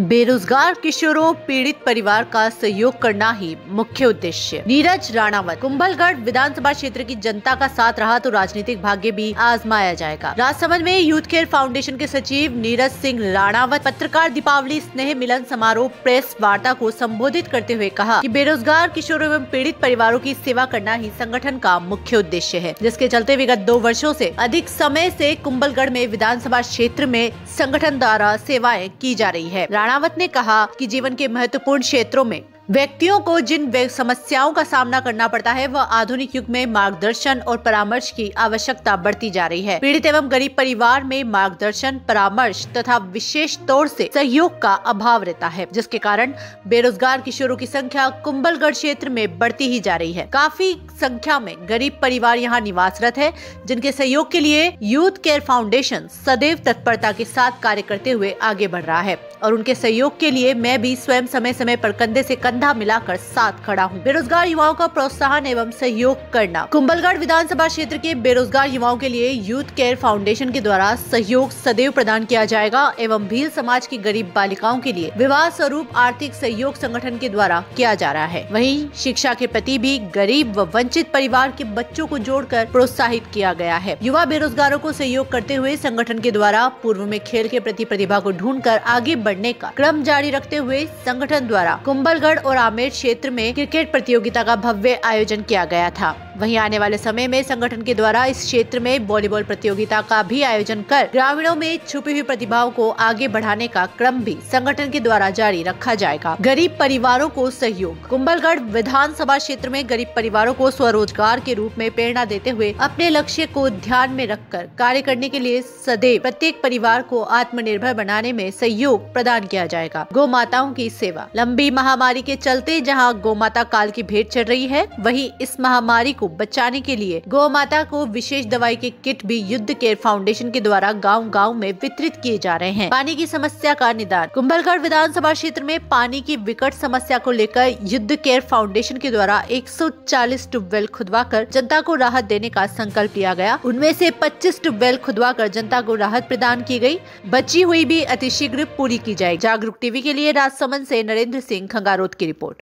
बेरोजगार किशोरों, पीड़ित परिवार का सहयोग करना ही मुख्य उद्देश्य। नीरज राणावत, कुंभलगढ़ विधानसभा क्षेत्र की जनता का साथ रहा तो राजनीतिक भाग्य भी आजमाया जाएगा। राजसमंद में यूथ केयर फाउंडेशन के सचिव नीरज सिंह राणावत, पत्रकार दीपावली स्नेह मिलन समारोह प्रेस वार्ता को संबोधित करते हुए कहा कि बेरोजगार किशोरों एवं पीड़ित परिवारों की सेवा करना ही संगठन का मुख्य उद्देश्य है, जिसके चलते विगत दो वर्षों से अधिक समय से कुंभलगढ़ में विधानसभा क्षेत्र में संगठन द्वारा सेवाएँ की जा रही है। राणा शेखावत ने कहा कि जीवन के महत्वपूर्ण क्षेत्रों में व्यक्तियों को जिन समस्याओं का सामना करना पड़ता है, वह आधुनिक युग में मार्गदर्शन और परामर्श की आवश्यकता बढ़ती जा रही है। पीड़ित एवं गरीब परिवार में मार्गदर्शन, परामर्श तथा विशेष तौर से सहयोग का अभाव रहता है, जिसके कारण बेरोजगार किशोरों की संख्या कुंभलगढ़ क्षेत्र में बढ़ती ही जा रही है। काफ़ी संख्या में गरीब परिवार यहाँ निवासरत है, जिनके सहयोग के लिए यूथ केयर फाउंडेशन सदैव तत्परता के साथ कार्य करते हुए आगे बढ़ रहा है। और उनके सहयोग के लिए मैं भी स्वयं समय समय पर कंधे से कंधा मिलाकर साथ खड़ा हूँ। बेरोजगार युवाओं का प्रोत्साहन एवं सहयोग करना। कुंभलगढ़ विधानसभा क्षेत्र के बेरोजगार युवाओं के लिए यूथ केयर फाउंडेशन के द्वारा सहयोग सदैव प्रदान किया जाएगा एवं भील समाज की गरीब बालिकाओं के लिए विवाह स्वरूप आर्थिक सहयोग संगठन के द्वारा किया जा रहा है। वही शिक्षा के प्रति भी गरीब व वंचित परिवार के बच्चों को जोड़कर प्रोत्साहित किया गया है। युवा बेरोजगारों को सहयोग करते हुए संगठन के द्वारा पूर्व में खेल के प्रति प्रतिभा को ढूंढ आगे बढ़ने का क्रम जारी रखते हुए संगठन द्वारा कुंभलगढ़ और आमेर क्षेत्र में क्रिकेट प्रतियोगिता का भव्य आयोजन किया गया था। वहीं आने वाले समय में संगठन के द्वारा इस क्षेत्र में वॉलीबॉल प्रतियोगिता का भी आयोजन कर ग्रामीणों में छुपी हुई प्रतिभाओं को आगे बढ़ाने का क्रम भी संगठन के द्वारा जारी रखा जाएगा। गरीब परिवारों को सहयोग। कुंभलगढ़ विधानसभा क्षेत्र में गरीब परिवारों को स्वरोजगार के रूप में प्रेरणा देते हुए अपने लक्ष्य को ध्यान में रखकर कार्य करने के लिए सदैव प्रत्येक परिवार को आत्मनिर्भर बनाने में सहयोग प्रदान किया जाएगा। गौ माताओं की सेवा। लंबी महामारी के चलते जहाँ गौ माता काल की भेंट चढ़ रही है, वही इस महामारी को बचाने के लिए गौ माता को विशेष दवाई के किट भी युद्ध केयर फाउंडेशन के द्वारा गाँव गाँव में वितरित किए जा रहे हैं। पानी की समस्या का निदान। कुंभलगढ़ विधानसभा क्षेत्र में पानी की विकट समस्या को लेकर युद्ध केयर फाउंडेशन के द्वारा 140 ट्यूबवेल खुदवा कर जनता को राहत देने का संकल्प लिया गया। उनमें से 25 ट्यूबवेल खुदवा जनता को राहत प्रदान की गई। बची हुई भी अतिशीघ्र पूरी की जाएगी। जागरूक टीवी के लिए राजसमंद से नरेंद्र सिंह खंगारोत की रिपोर्ट।